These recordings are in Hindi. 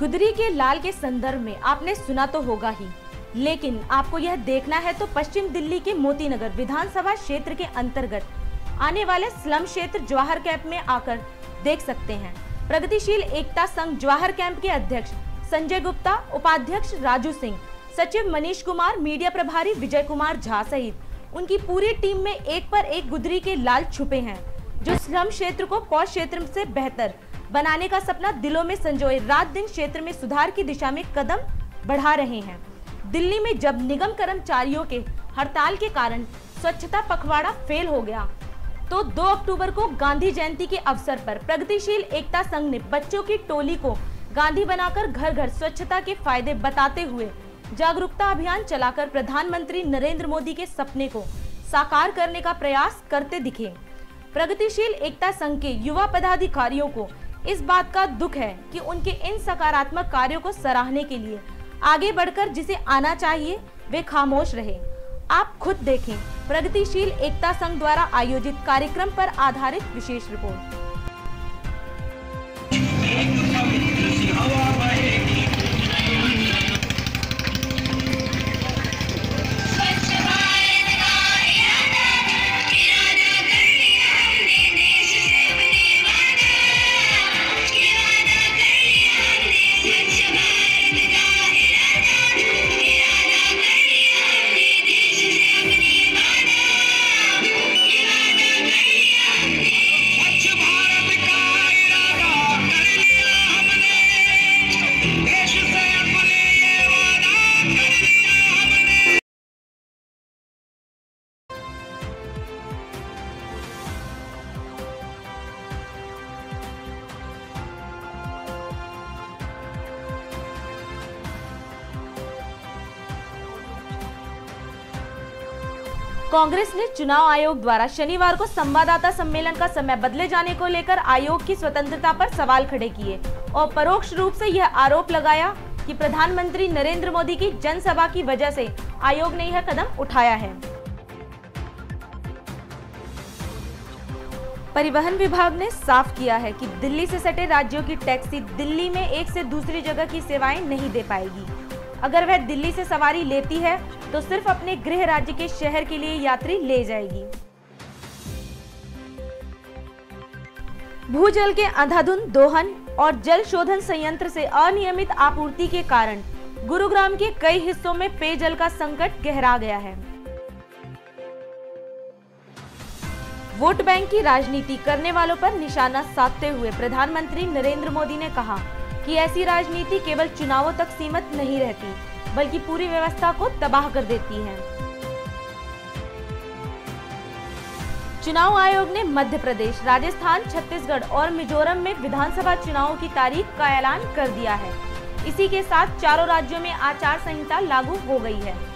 गुदरी के लाल के संदर्भ में आपने सुना तो होगा ही, लेकिन आपको यह देखना है तो पश्चिम दिल्ली के मोती नगर विधानसभा क्षेत्र के अंतर्गत आने वाले स्लम क्षेत्र जवाहर कैंप में आकर देख सकते हैं। प्रगतिशील एकता संघ जवाहर कैंप के अध्यक्ष संजय गुप्ता, उपाध्यक्ष राजू सिंह, सचिव मनीष कुमार, मीडिया प्रभारी विजय कुमार झा सहित उनकी पूरी टीम में एक पर एक गुदरी के लाल छुपे हैं, जो स्लम क्षेत्र को पौष क्षेत्र से बेहतर बनाने का सपना दिलों में संजोए रात दिन क्षेत्र में सुधार की दिशा में कदम बढ़ा रहे हैं। दिल्ली में जब निगम कर्मचारियों के हड़ताल के कारण स्वच्छता पखवाड़ा फेल हो गया तो 2 अक्टूबर को गांधी जयंती के अवसर पर प्रगतिशील एकता संघ ने बच्चों की टोली को गांधी बनाकर घर घर स्वच्छता के फ़ायदे बताते हुए जागरूकता अभियान चलाकर प्रधानमंत्री नरेंद्र मोदी के सपने को साकार करने का प्रयास करते दिखे। प्रगतिशील एकता संघ के युवा पदाधिकारियों को इस बात का दुख है कि उनके इन सकारात्मक कार्यों को सराहने के लिए आगे बढ़कर जिसे आना चाहिए, वे खामोश रहे। आप खुद देखें। प्रगतिशील एकता संघ द्वारा आयोजित कार्यक्रम पर आधारित विशेष रिपोर्ट। कांग्रेस ने चुनाव आयोग द्वारा शनिवार को संवाददाता सम्मेलन का समय बदले जाने को लेकर आयोग की स्वतंत्रता पर सवाल खड़े किए और परोक्ष रूप से यह आरोप लगाया कि प्रधानमंत्री नरेंद्र मोदी की जनसभा की वजह से आयोग ने यह कदम उठाया है। परिवहन विभाग ने साफ़ किया है कि दिल्ली से सटे राज्यों की टैक्सी दिल्ली में एक से दूसरी जगह की सेवाएँ नहीं दे पाएगी। अगर वह दिल्ली से सवारी लेती है तो सिर्फ़ अपने गृह राज्य के शहर के लिए यात्री ले जाएगी। भूजल के अंधाधुंध, दोहन और जल शोधन संयंत्र से अनियमित आपूर्ति के कारण गुरुग्राम के कई हिस्सों में पेयजल का संकट गहरा गया है। वोट बैंक की राजनीति करने वालों पर निशाना साधते हुए प्रधानमंत्री नरेंद्र मोदी ने कहा कि ऐसी राजनीति केवल चुनावों तक सीमित नहीं रहती बल्कि पूरी व्यवस्था को तबाह कर देती है। चुनाव आयोग ने मध्य प्रदेश, राजस्थान, छत्तीसगढ़ और मिजोरम में विधानसभा चुनाव की तारीख का ऐलान कर दिया है। इसी के साथ चारों राज्यों में आचार संहिता लागू हो गई है।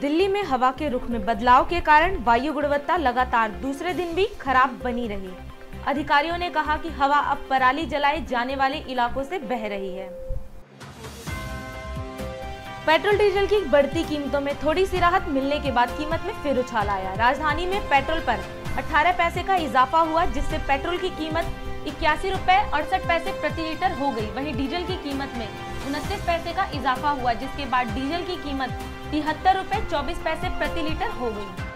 दिल्ली में हवा के रुख में बदलाव के कारण वायु गुणवत्ता लगातार दूसरे दिन भी खराब बनी रही। अधिकारियों ने कहा कि हवा अब पराली जलाए जाने वाले इलाकों से बह रही है। पेट्रोल डीजल की बढ़ती कीमतों में थोड़ी सी राहत मिलने के बाद कीमत में फिर उछाल आया। राजधानी में पेट्रोल पर 18 पैसे का इजाफा हुआ, जिससे पेट्रोल की कीमत इक्यासी रूपए अड़सठ पैसे प्रति लीटर हो गई। वहीं डीजल की कीमत में उनतीस पैसे का इजाफा हुआ, जिसके बाद डीजल की कीमत तिहत्तर रूपए चौबीस पैसे प्रति लीटर हो गई।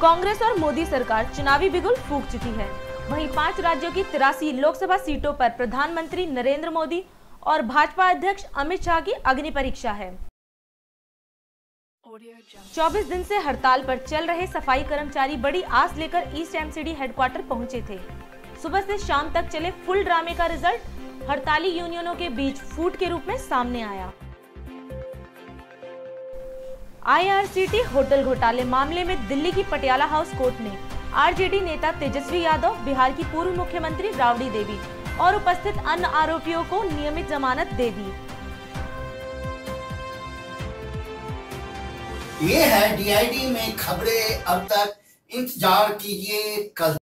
कांग्रेस और मोदी सरकार चुनावी बिगुल फूक चुकी है। वहीं पाँच राज्यों की तिरासी लोकसभा सीटों पर प्रधानमंत्री नरेंद्र मोदी और भाजपा अध्यक्ष अमित शाह की अग्नि परीक्षा है। 24 दिन से हड़ताल पर चल रहे सफ़ाई कर्मचारी बड़ी आस लेकर ईस्ट एमसीडी हेडक्वार्टर पहुँचे थे। सुबह से शाम तक चले फुल ड्रामे का रिज़ल्ट हड़ताली यूनियनों के बीच फूट के रूप में सामने आया। आईआरसीटी होटल घोटाले मामले में दिल्ली की पटियाला हाउस कोर्ट ने आरजेडी नेता तेजस्वी यादव, बिहार की पूर्व मुख्यमंत्री राबड़ी देवी और उपस्थित अन्य आरोपियों को नियमित जमानत दे दी। ये है डीआईडी में खबरें। अब तक इंतज़ार कीजिए, कल